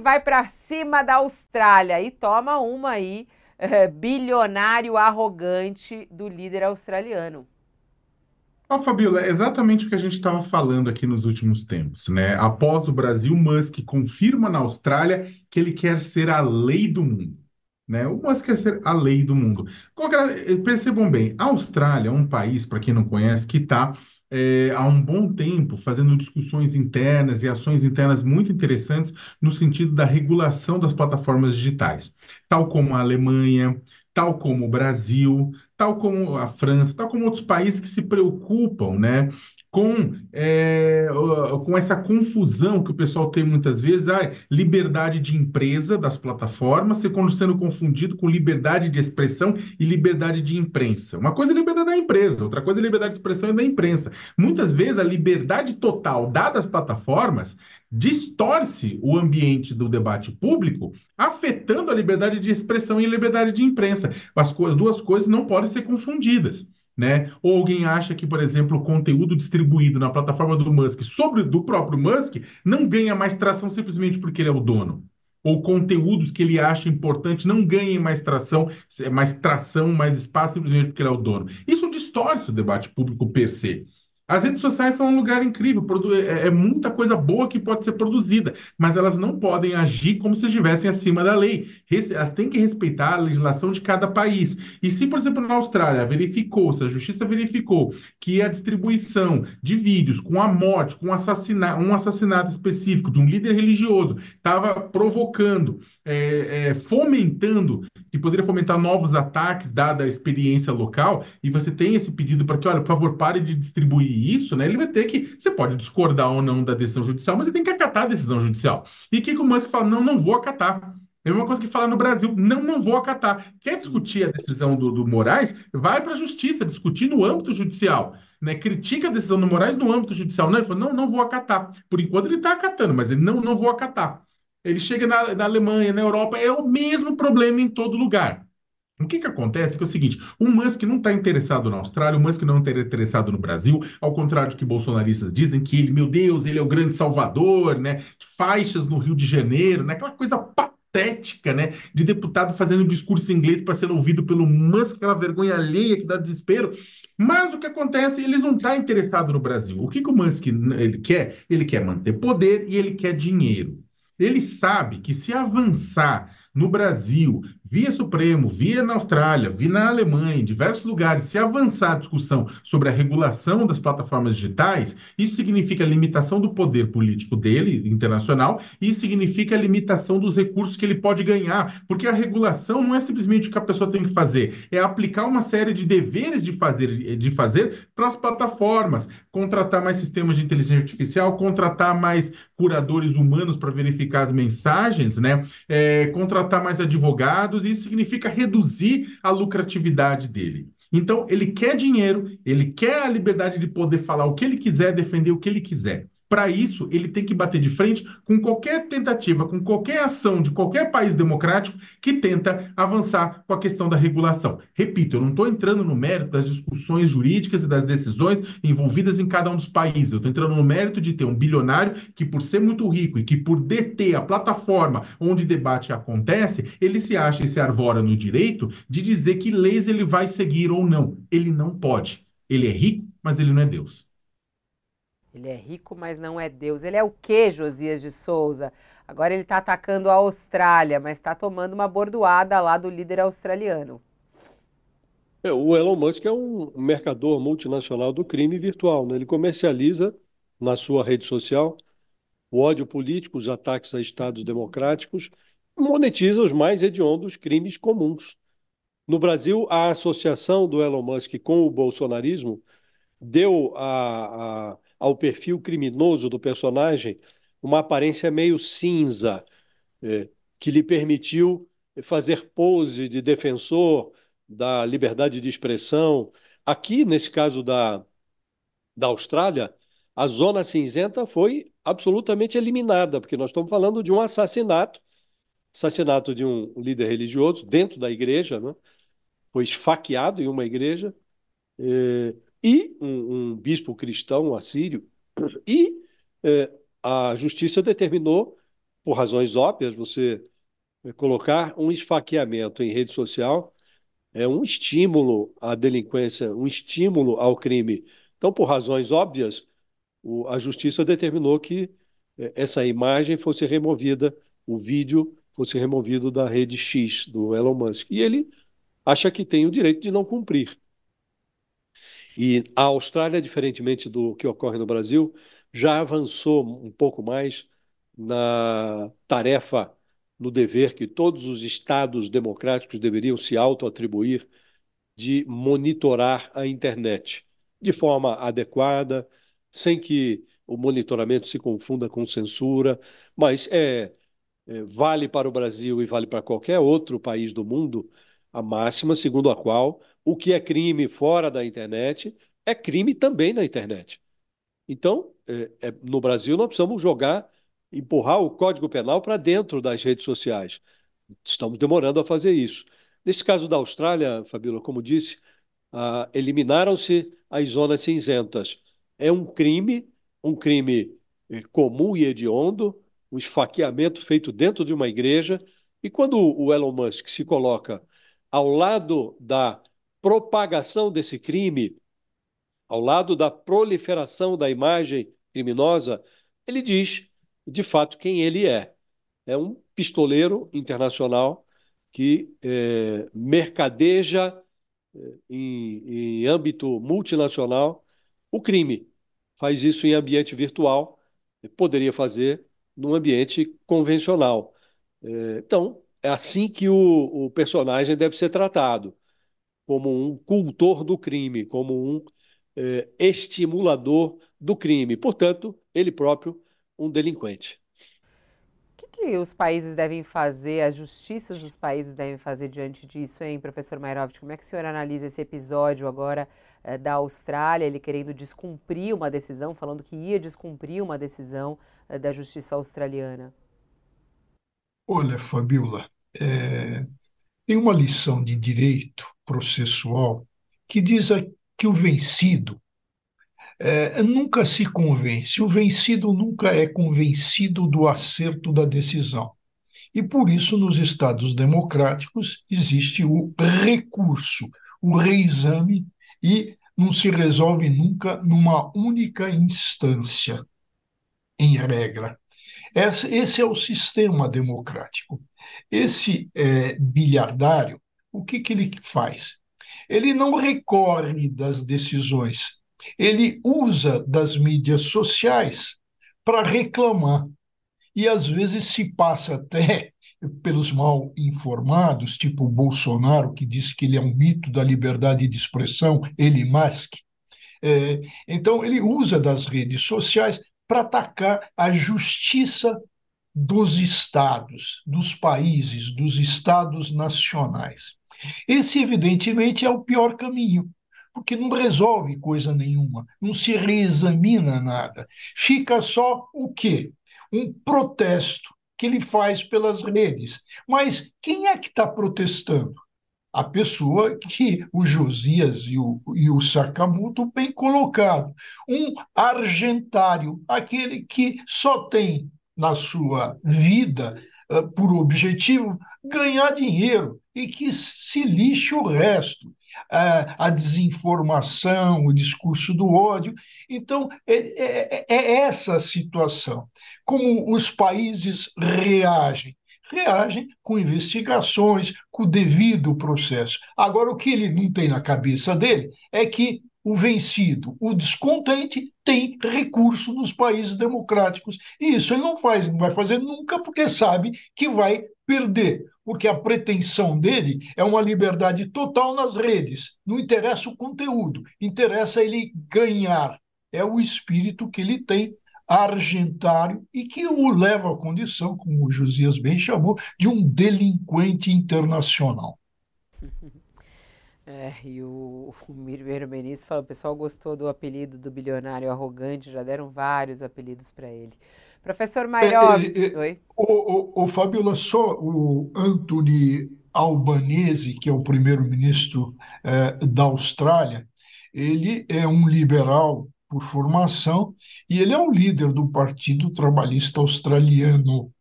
vai para cima da Austrália e toma uma aí, é, bilionário arrogante do líder australiano. Ó, oh, é exatamente o que a gente estava falando aqui nos últimos tempos, né? Após o Brasil, Musk confirma na Austrália que ele quer ser a lei do mundo. Né? O Musk quer ser a lei do mundo. Percebam bem, a Austrália é um país, para quem não conhece, que está é, há um bom tempo fazendo discussões internas e ações internas muito interessantes no sentido da regulação das plataformas digitais, tal como a Alemanha, tal como o Brasil, tal como a França, tal como outros países que se preocupam, né, com, é, com essa confusão que o pessoal tem muitas vezes, a liberdade de empresa das plataformas sendo confundido com liberdade de expressão e liberdade de imprensa. Uma coisa é liberdade da empresa, outra coisa é liberdade de expressão e da imprensa. Muitas vezes a liberdade total dada às plataformas distorce o ambiente do debate público, afetando a liberdade de expressão e a liberdade de imprensa. As duas coisas não podem ser confundidas né? Ou alguém acha que, por exemplo, o conteúdo distribuído na plataforma do Musk sobre do próprio Musk não ganha mais tração simplesmente porque ele é o dono. Ou conteúdos que ele acha importante não ganhem mais tração, mais tração, mais espaço simplesmente porque ele é o dono. Isso distorce o debate público per se. As redes sociais são um lugar incrível, é, é, muita coisa boa que pode ser produzida, mas elas não podem agir como se estivessem acima da lei. Elas têm que respeitar a legislação de cada país. E se, por exemplo, na Austrália verificou, se a justiça verificou que a distribuição de vídeos com a morte, com assassina um assassinato específico de um líder religioso estava provocando, é, é, fomentando, que poderia fomentar novos ataques, dada a experiência local, e você tem esse pedido para que, olha, por favor, pare de distribuir isso, né, ele vai ter que. Você pode discordar ou não da decisão judicial, mas ele tem que acatar a decisão judicial. E que, o Musk fala? Não, não vou acatar. É uma coisa que fala no Brasil, não, não vou acatar. Quer discutir a decisão do, do Moraes? Vai para a justiça, discutir no âmbito judicial. Né? Critica a decisão do Moraes no âmbito judicial. Não, ele falou, não, não vou acatar. Por enquanto ele está acatando, mas ele não, não vou acatar. Ele chega na, na Alemanha, na Europa, é o mesmo problema em todo lugar. O que, que acontece que é o seguinte: o Musk não está interessado na Austrália, o Musk não está interessado no Brasil, ao contrário do que bolsonaristas dizem, que ele, meu Deus, ele é o grande salvador, né? Faixas no Rio de Janeiro, né? Aquela coisa patética, né? De deputado fazendo discurso em inglês para ser ouvido pelo Musk, aquela vergonha alheia que dá desespero. Mas o que acontece, ele não está interessado no Brasil. O que, que o Musk ele quer? Ele quer manter poder e ele quer dinheiro. Ele sabe que se avançar no Brasil, via Supremo, via na Austrália, via na Alemanha, em diversos lugares, se avançar a discussão sobre a regulação das plataformas digitais, isso significa limitação do poder político dele, internacional, e significa limitação dos recursos que ele pode ganhar, porque a regulação não é simplesmente o que a pessoa tem que fazer, é aplicar uma série de deveres de fazer, de fazer para as plataformas, contratar mais sistemas de inteligência artificial, contratar mais curadores humanos para verificar as mensagens, né? É, contratar mais advogados e isso significa reduzir a lucratividade dele. Então, ele quer dinheiro, ele quer a liberdade de poder falar o que ele quiser, defender o que ele quiser. Para isso, ele tem que bater de frente com qualquer tentativa, com qualquer ação de qualquer país democrático que tenta avançar com a questão da regulação. Repito, eu não estou entrando no mérito das discussões jurídicas e das decisões envolvidas em cada um dos países. Eu estou entrando no mérito de ter um bilionário que, por ser muito rico e que por deter a plataforma onde debate acontece, ele se acha e se arvora no direito de dizer que leis ele vai seguir ou não. Ele não pode. Ele é rico, mas ele não é Deus. Ele é rico, mas não é Deus. Ele é o que, Josias de Souza? Agora ele está atacando a Austrália, mas está tomando uma bordoada lá do líder australiano. É, o Elon Musk é um mercador multinacional do crime virtual. Né? Ele comercializa na sua rede social o ódio político, os ataques a estados democráticos, monetiza os mais hediondos crimes comuns. No Brasil, a associação do Elon Musk com o bolsonarismo deu a, a ao perfil criminoso do personagem uma aparência meio cinza, é, que lhe permitiu fazer pose de defensor da liberdade de expressão. Aqui, nesse caso da, da Austrália, a zona cinzenta foi absolutamente eliminada, porque nós estamos falando de um assassinato assassinato de um líder religioso dentro da igreja, né? foi esfaqueado em uma igreja. É, e um, um bispo cristão assírio, e é, a justiça determinou por razões óbvias, você colocar um esfaqueamento em rede social é um estímulo à delinquência, um estímulo ao crime. Então, por razões óbvias, a justiça determinou que é, essa imagem fosse removida, o vídeo fosse removido da rede X do Elon Musk. E ele acha que tem o direito de não cumprir. E a Austrália, diferentemente do que ocorre no Brasil, já avançou um pouco mais na tarefa, no dever que todos os estados democráticos deveriam se auto-atribuir de monitorar a internet de forma adequada, sem que o monitoramento se confunda com censura, mas é, é, vale para o Brasil e vale para qualquer outro país do mundo a máxima segundo a qual o que é crime fora da internet é crime também na internet. Então, é, é, no Brasil, nós precisamos jogar, empurrar o Código Penal para dentro das redes sociais. Estamos demorando a fazer isso. Nesse caso da Austrália, Fabíola, como disse, ah, eliminaram-se as zonas cinzentas. É um crime, um crime é, comum e hediondo, um esfaqueamento feito dentro de uma igreja. E quando o Elon Musk se coloca ao lado da propagação desse crime, ao lado da proliferação da imagem criminosa, ele diz, de fato, quem ele é. É um pistoleiro internacional que é, mercadeja é, em, em âmbito multinacional o crime. Faz isso em ambiente virtual, poderia fazer num ambiente convencional. É, então, é assim que o, o personagem deve ser tratado, como um cultor do crime, como um é, estimulador do crime. Portanto, ele próprio, um delinquente. O que, que, os países devem fazer, as justiças dos países devem fazer diante disso, hein, professor Mairovich? Como é que o senhor analisa esse episódio agora é, da Austrália, ele querendo descumprir uma decisão, falando que ia descumprir uma decisão é, da justiça australiana? Olha, Fabiola, é, tem uma lição de direito processual que diz que o vencido é, nunca se convence, o vencido nunca é convencido do acerto da decisão. E por isso, nos Estados democráticos, existe o recurso, o reexame, e não se resolve nunca numa única instância, em regra. Esse é o sistema democrático. Esse é, bilhardário, o que, que ele faz? Ele não recorre das decisões, ele usa das mídias sociais para reclamar. E às vezes se passa até pelos mal informados, tipo o Bolsonaro, que diz que ele é um mito da liberdade de expressão, ele Musk. É, então, ele usa das redes sociais para atacar a justiça dos estados, dos países, dos estados nacionais. Esse, evidentemente, é o pior caminho, porque não resolve coisa nenhuma, não se reexamina nada. Fica só o quê? Um protesto que ele faz pelas redes. Mas quem é que está protestando? a pessoa que o Josias e o, e o Sakamoto bem colocado. Um argentário, aquele que só tem na sua vida uh, por objetivo ganhar dinheiro e que se lixe o resto. Uh, a desinformação, o discurso do ódio. Então, é, é, é essa a situação. Como os países reagem reagem com investigações, com o devido processo. Agora, o que ele não tem na cabeça dele é que o vencido, o descontente, tem recurso nos países democráticos. E isso ele não faz, não vai fazer nunca, porque sabe que vai perder. Porque a pretensão dele é uma liberdade total nas redes. Não interessa o conteúdo, interessa ele ganhar. É o espírito que ele tem argentário e que o leva à condição, como o Josias bem chamou, de um delinquente internacional. É, e o, o Benício falou, o pessoal gostou do apelido do bilionário arrogante, já deram vários apelidos para ele. Professor Maior, é, é, é, oi? O, o, o Fabiola, só o Anthony Albanese, que é o primeiro-ministro é, da Austrália, ele é um liberal por formação, e ele é um líder do Partido Trabalhista Australiano.